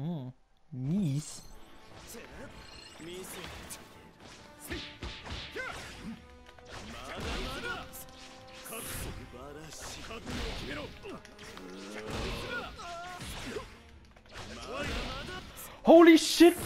Mm. Nice. Holy shit!